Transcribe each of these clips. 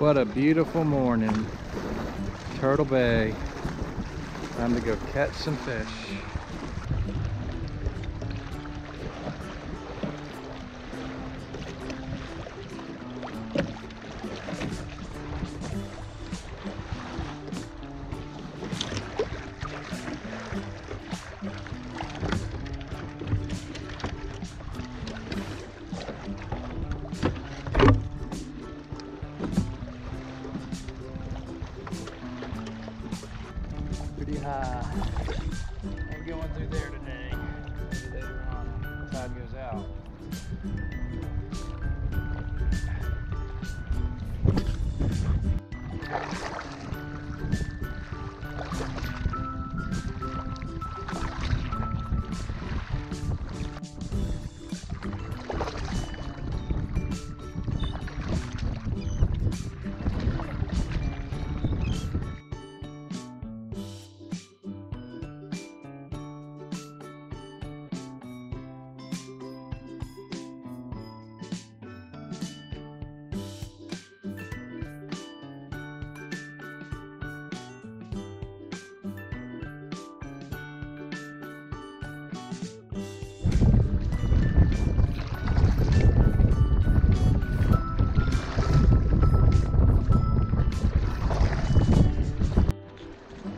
What a beautiful morning. Turtle Bay. Time to go catch some fish.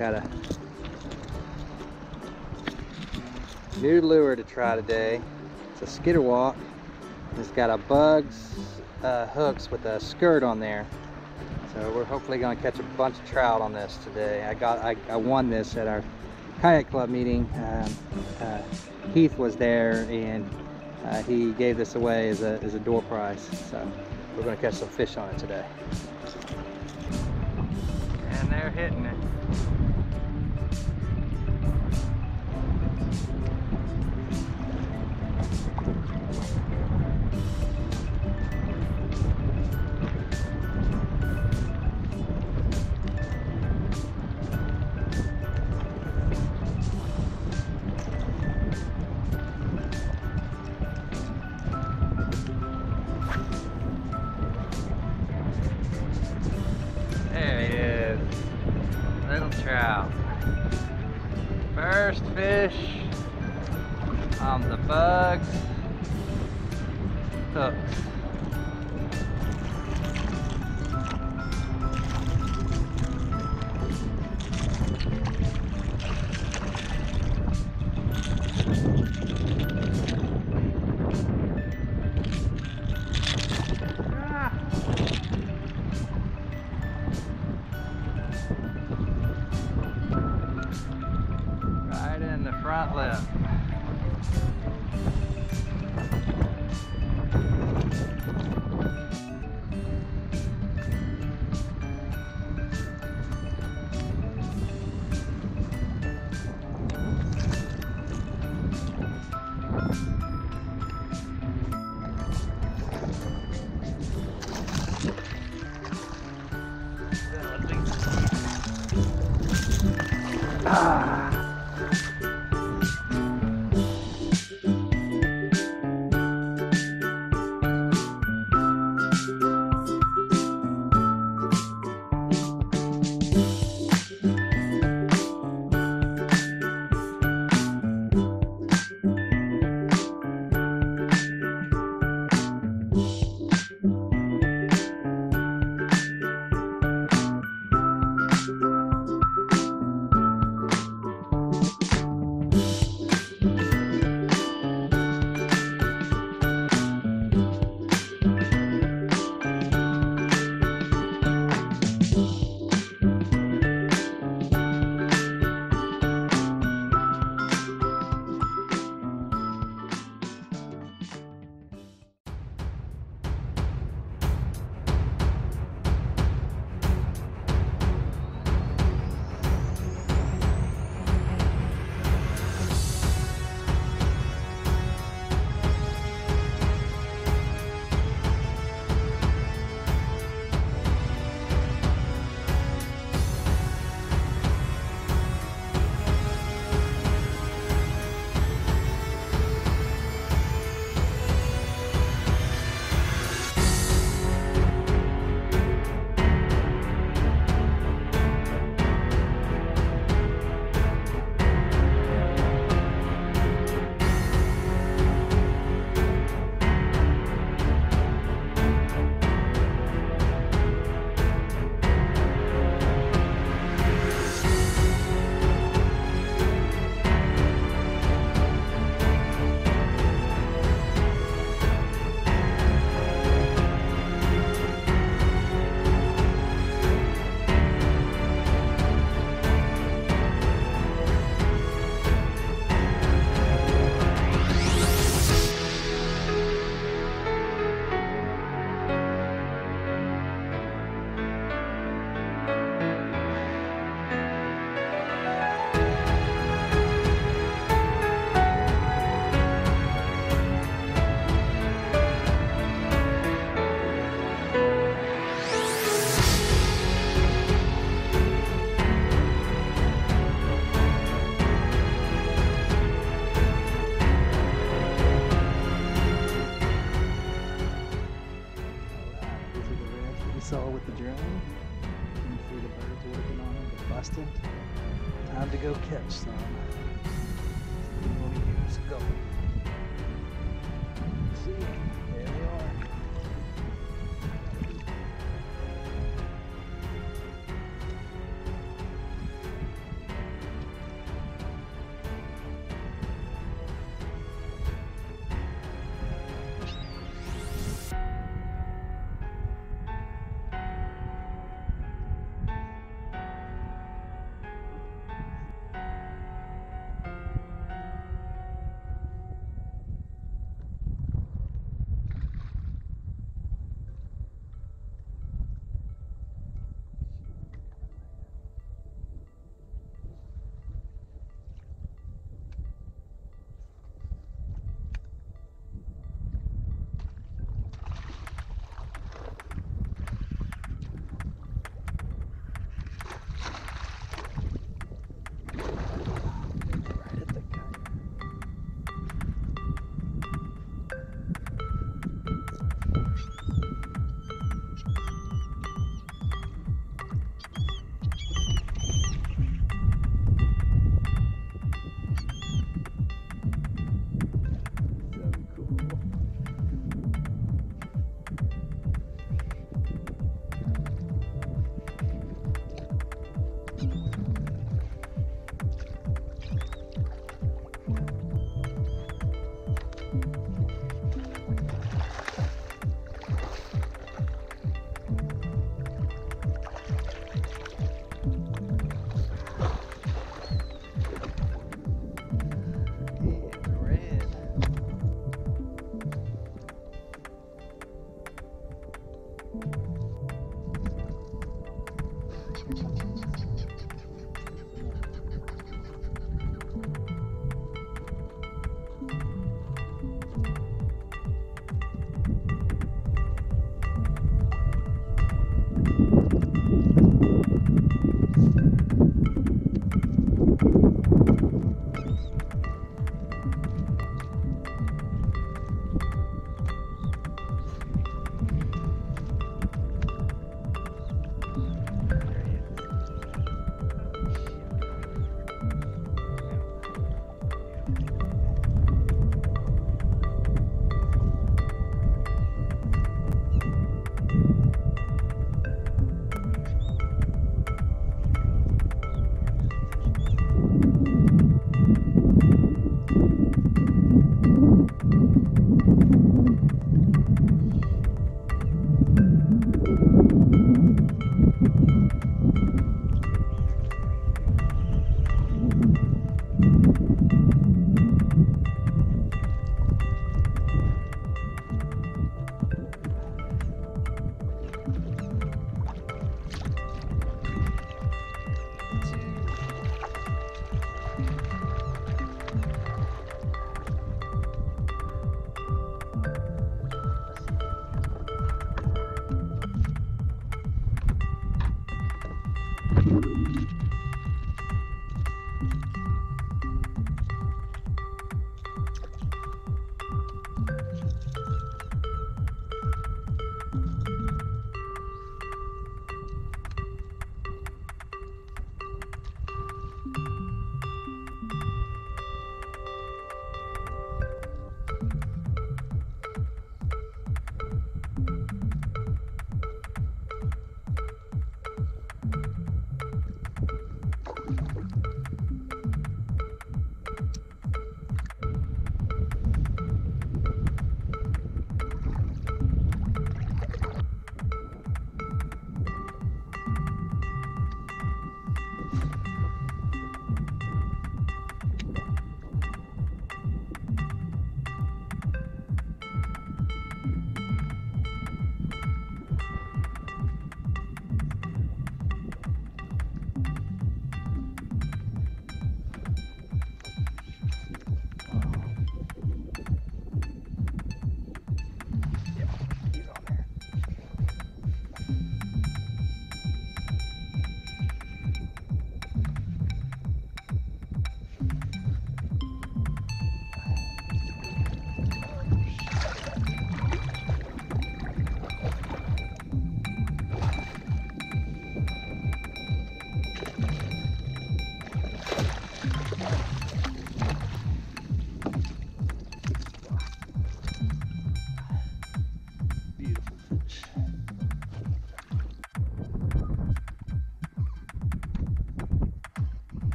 Got a new lure to try today. It's a skitter walk. It's got a bugs uh, hooks with a skirt on there. So we're hopefully gonna catch a bunch of trout on this today. I got I, I won this at our kayak club meeting. Um, uh, Heath was there and uh, he gave this away as a, as a door prize. So we're gonna catch some fish on it today. And they're hitting it. Saw with the drone. You can see the birds working on it, they're busting. Time to go catch some. Use go. See, there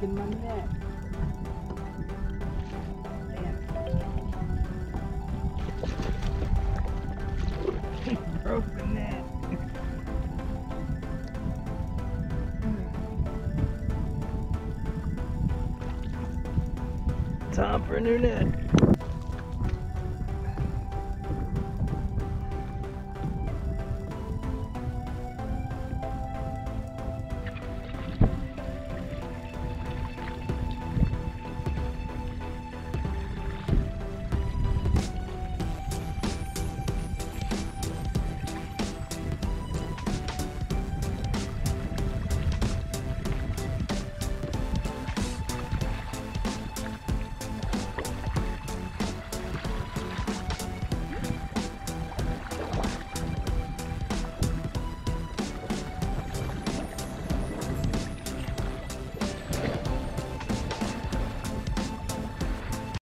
breaking my net. Time for a new net.